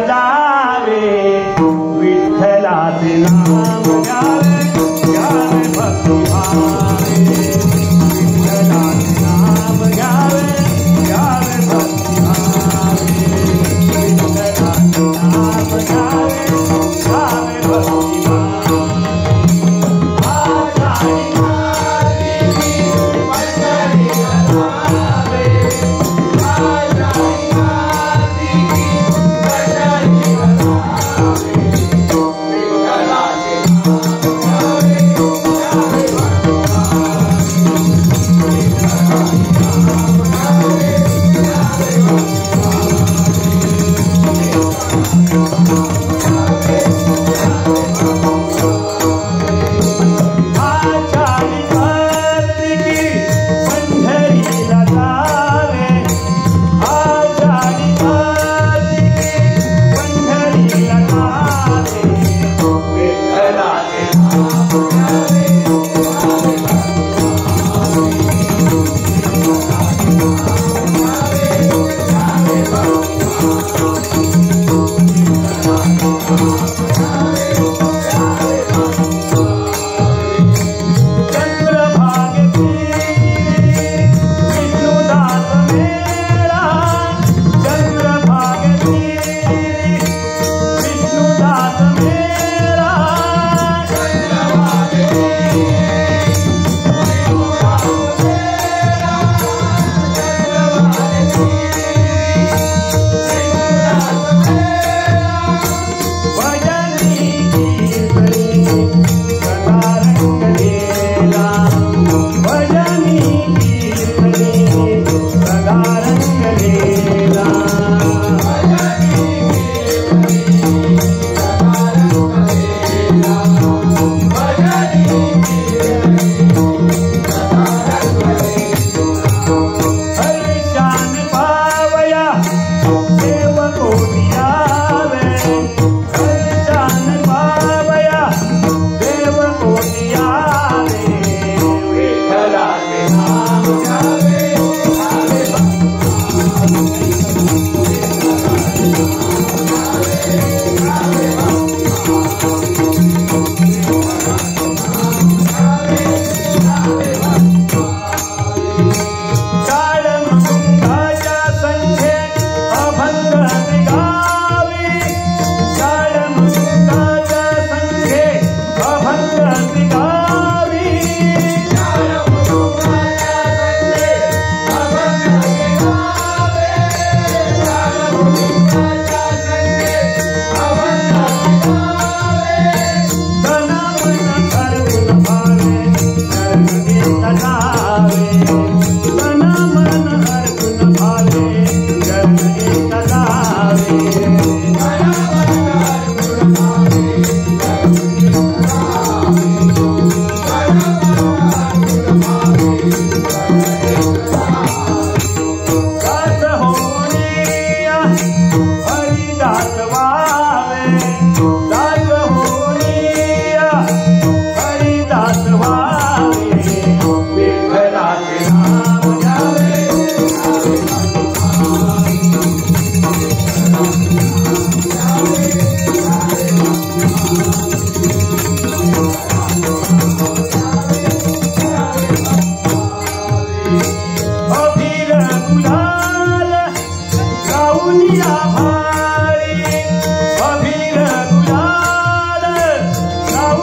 जावे तू विठ्ठलाचे नाम विठला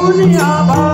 दुनिया भर